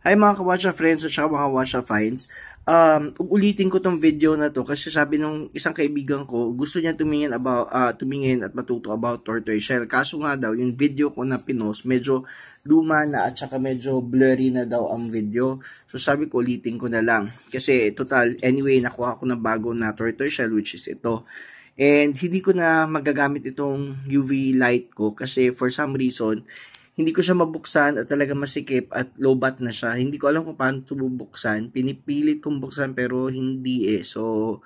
Hi mga kawatcha friends at saka mga watcha finds. Um, ulitin ko tong video na to kasi sabi nung isang kaibigan ko, gusto niya tumingin about uh, tumingin at matuto about tortoise shell. Kaso nga daw, yung video ko na pinos, medyo luma na at saka medyo blurry na daw ang video. So sabi ko, ulitin ko na lang. Kasi total, anyway, nakuha ko na bago na tortoise shell which is ito. And hindi ko na magagamit itong UV light ko kasi for some reason, hindi ko siya mabuksan at talaga masikip at low bat na siya. Hindi ko alam kung paano ito bubuksan. Pinipilit kong buksan pero hindi eh. So,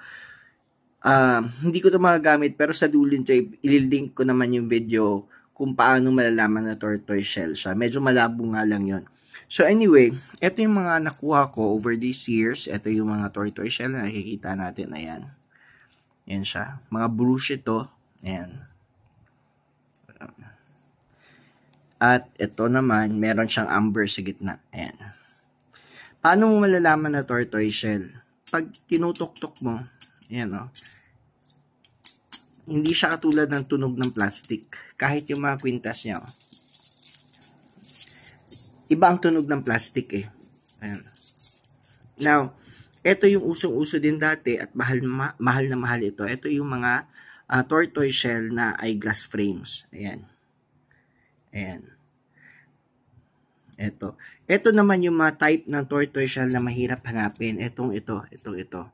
uh, hindi ko ito magagamit pero sa dulo nito, ililink ko naman yung video kung paano malalaman na tortoise shell siya. Medyo malabo nga lang yon. So anyway, ito yung mga nakuha ko over these years. Ito yung mga tortoise shell na nakikita natin. Ayan. Ayan siya. Mga brush ito. Ayan. At ito naman, meron siyang amber sa gitna. Ayan. Paano mo malalaman na tortoise shell? Pag tinutok-tok mo, ayan o, oh, hindi siya katulad ng tunog ng plastic. Kahit yung mga kwintas niya, oh. Iba ang tunog ng plastic eh. Ayan. Now, ito yung usong-uso din dati at mahal, ma mahal na mahal ito. Ito yung mga uh, tortoise shell na eyeglass frames. Ayan. Ayan. Ito. Ito naman yung mga type ng tortoise shell na mahirap hanapin. Itong ito, itong ito.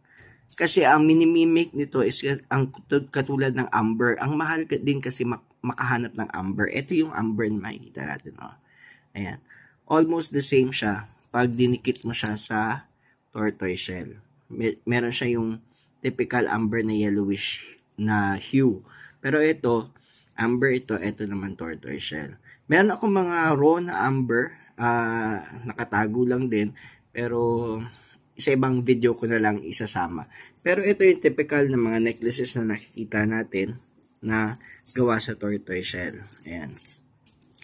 Kasi ang minimimic nito is ang katulad ng amber. Ang mahal din kasi mak makahanap ng amber. Ito yung amber na makikita natin. Oh. Ayan. Almost the same siya pag dinikit mo siya sa tortoise shell. Mer meron siya yung typical amber na yellowish na hue. Pero ito, amber ito, ito naman tortoise shell. Meron akong mga raw na amber uh, nakatago lang din pero sa ibang video ko na lang isasama. Pero ito yung typical na mga necklaces na nakikita natin na gawa sa tortoise shell. Ayan.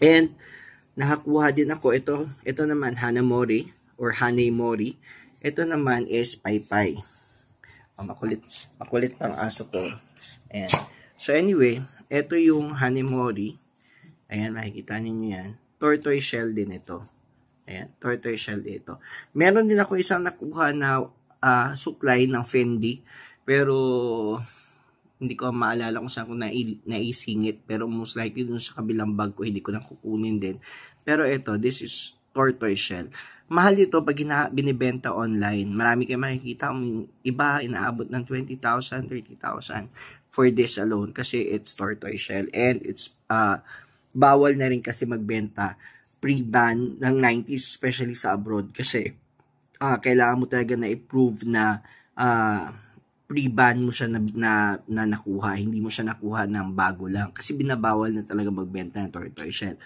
And nakakuha din ako ito. Ito naman Hanamori or Hanemori. Ito naman is Paypay. Oh, makulit, makulit pang aso ko. Ayan. So anyway, ito yung Hanemori. Ayan, makikita ninyo yan tortoise shell din ito. Ayan, tortoise shell dito. Meron din ako isang nakuha na uh, suklay ng Fendi, pero hindi ko maalala kung saan ko na naisingit, pero most likely dun sa kabilang bag ko, hindi ko na din. Pero ito, this is tortoise shell. Mahal dito pag binibenta online. Marami kayo makikita, um, iba inaabot ng 20,000, 30,000 for this alone kasi it's tortoise shell and it's uh, bawal na rin kasi magbenta pre-ban ng 90s, especially sa abroad. Kasi uh, kailangan mo talaga na i-prove na uh, pre-ban mo siya na, na, na nakuha. Hindi mo siya nakuha ng bago lang. Kasi binabawal na talaga magbenta ng tortoise shell.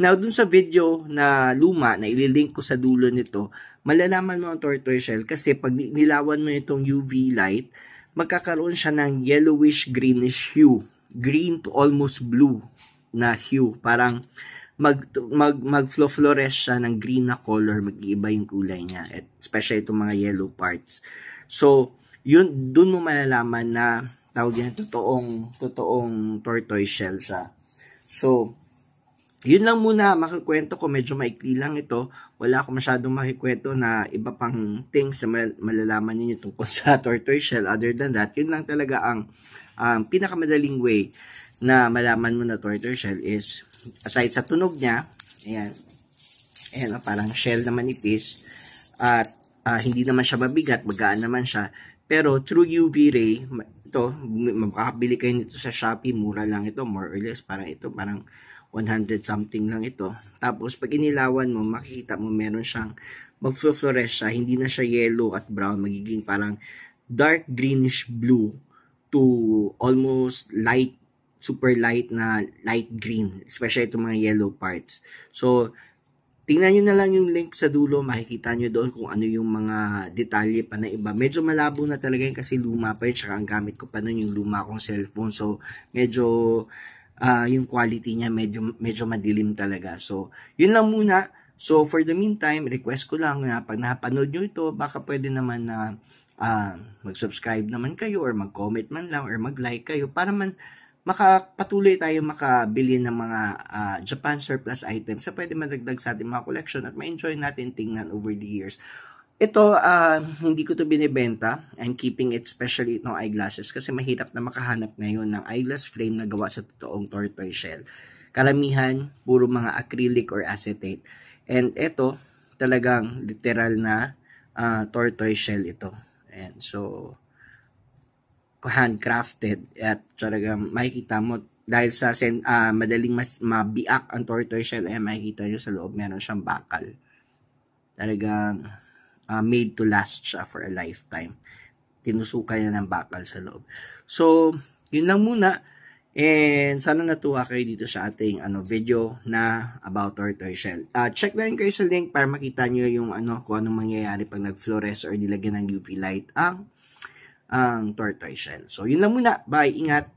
Now, dun sa video na luma, na ililink ko sa dulo nito, malalaman mo ang tortoise shell kasi pag nilawan mo itong UV light, magkakaroon siya ng yellowish greenish hue. Green to almost blue na hue. Parang mag, mag, mag-fluoresce siya ng green na color, mag-iiba yung kulay niya. At especially itong mga yellow parts. So, yun, dun mo malalaman na tawag yan, totoong, totoong tortoise shell siya. So, yun lang muna, makakwento ko, medyo maikli lang ito. Wala ako masyadong makikwento na iba pang things na malalaman niyo tungkol sa tortoise shell. Other than that, yun lang talaga ang um, pinakamadaling way na malaman mo na tortoise shell is aside sa tunog niya, ayan, ayan, oh, parang shell na manipis, at uh, hindi naman siya mabigat, magaan naman siya, pero through UV ray, ito, makakabili kayo nito sa Shopee, mura lang ito, more or less, parang ito, parang 100 something lang ito. Tapos, pag inilawan mo, makikita mo meron siyang mag-fluoresce siya, hindi na siya yellow at brown, magiging parang dark greenish blue to almost light super light na light green, especially itong mga yellow parts. So, tingnan nyo na lang yung link sa dulo, makikita nyo doon kung ano yung mga detalye pa na iba. Medyo malabo na talaga yun kasi luma pa yun, ang gamit ko pa nun yung luma kong cellphone. So, medyo uh, yung quality niya medyo, medyo madilim talaga. So, yun lang muna. So, for the meantime, request ko lang na pag napanood nyo ito, baka pwede naman na uh, mag-subscribe naman kayo or mag-comment man lang or mag-like kayo para man makapatuloy tayo makabili ng mga uh, Japan surplus items sa pwede madagdag sa ating mga collection at ma-enjoy natin tingnan over the years. Ito, uh, hindi ko to binibenta. I'm keeping it especially itong eyeglasses kasi mahirap na makahanap ngayon ng eyeglass frame na gawa sa totoong tortoise shell. Karamihan, puro mga acrylic or acetate. And ito, talagang literal na uh, tortoise shell ito. And so, handcrafted at talagang makikita mo dahil sa sen, uh, madaling mas mabiak ang tortoise shell eh makikita nyo sa loob meron siyang bakal. Talagang uh, made to last siya for a lifetime. Tinusukan niya ng bakal sa loob. So, yun lang muna. And sana natuwa kayo dito sa ating ano video na about tortoise shell. Uh, check na rin kayo sa link para makita nyo yung ano kung anong mangyayari pag nag-fluoresce or nilagyan ng UV light ang ang tortoise shell. So, yun lang muna. Bye. Ingat.